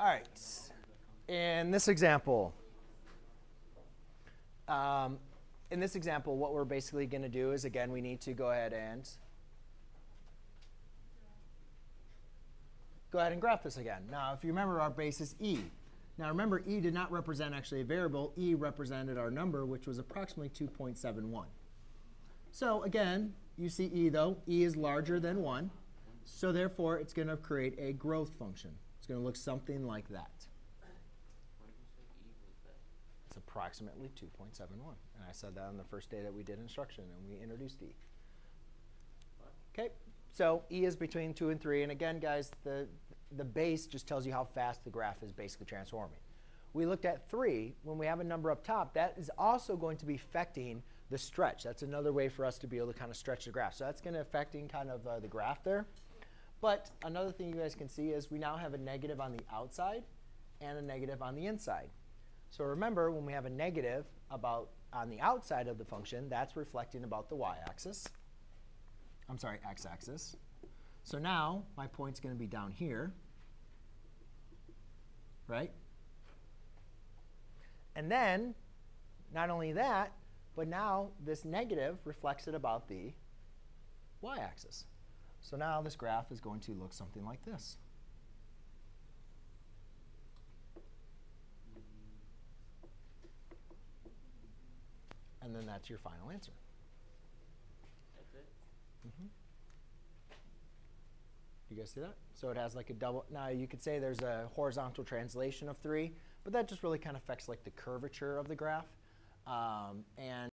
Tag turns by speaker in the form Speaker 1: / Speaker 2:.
Speaker 1: All right. In this example, um, in this example, what we're basically going to do is, again, we need to go ahead and go ahead and graph this again. Now, if you remember, our base is e. Now, remember, e did not represent actually a variable. e represented our number, which was approximately 2.71. So again, you see e, though. e is larger than 1. So therefore, it's going to create a growth function. Going to look something like that. It's approximately 2.71. And I said that on the first day that we did instruction, and we introduced e. OK, so e is between 2 and 3. And again, guys, the, the base just tells you how fast the graph is basically transforming. We looked at 3. When we have a number up top, that is also going to be affecting the stretch. That's another way for us to be able to kind of stretch the graph. So that's going to affecting kind of uh, the graph there. But another thing you guys can see is we now have a negative on the outside and a negative on the inside. So remember, when we have a negative about on the outside of the function, that's reflecting about the y-axis. I'm sorry, x-axis. So now my point's going to be down here, right? And then, not only that, but now this negative reflects it about the y-axis. So now this graph is going to look something like this. And then that's your final answer.
Speaker 2: That's it?
Speaker 1: Mm -hmm. You guys see that? So it has like a double. Now you could say there's a horizontal translation of 3, but that just really kind of affects like the curvature of the graph. Um, and